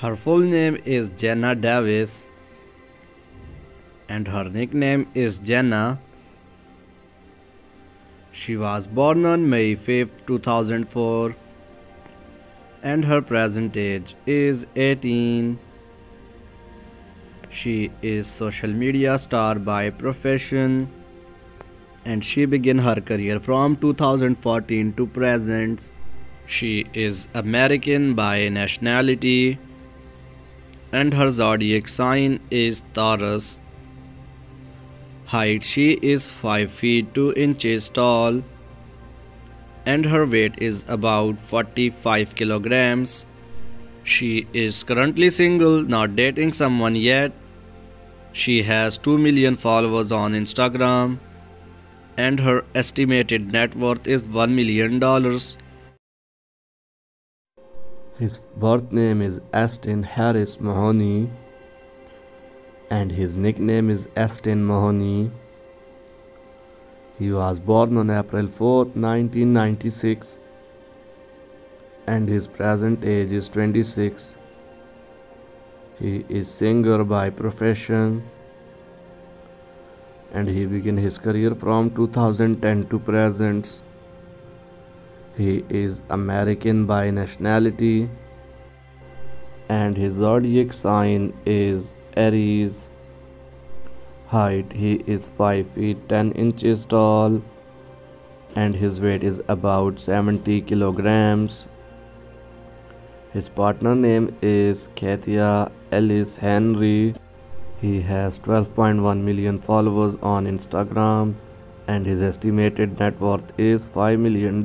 Her full name is Jenna Davis and her nickname is Jenna. She was born on May 5, 2004 and her present age is 18. She is social media star by profession and she began her career from 2014 to present. She is American by nationality and her zodiac sign is Taurus. Height she is 5 feet 2 inches tall and her weight is about 45 kilograms. She is currently single, not dating someone yet. She has 2 million followers on Instagram and her estimated net worth is $1 million. His birth name is Austin Harris Mahone and his nickname is Austin Mahone. He was born on April 4, 1996 and his present age is 26. He is singer by profession and he began his career from 2010 to present. He is American by nationality and his zodiac sign is Aries. Height he is 5 feet 10 inches tall and his weight is about 70 kilograms. His partner name is Katya Elise Henry. He has 12.1 million followers on Instagram and his estimated net worth is $5 million.